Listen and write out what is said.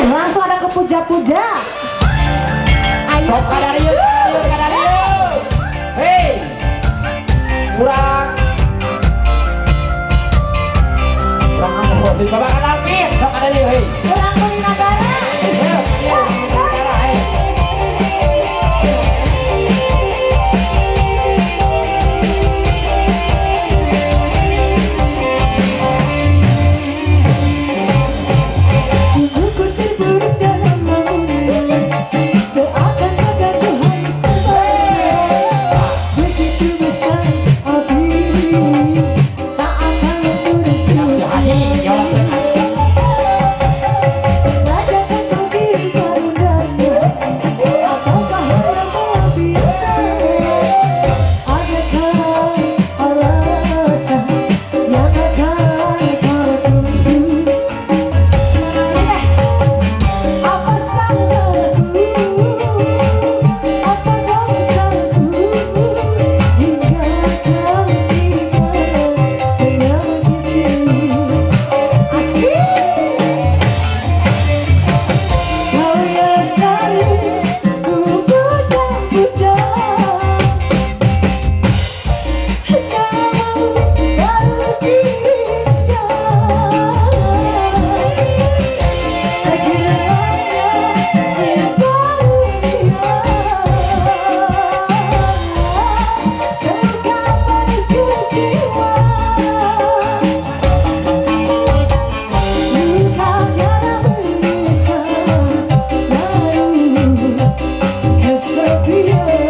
Eh, langsung ada ke puja-puja. Ayo Sok sih. kadarieu, kadarieu, kadarieu. Hei. Kurang. Kurang apa? Di babak alami, sok kadarieu hei. yeah.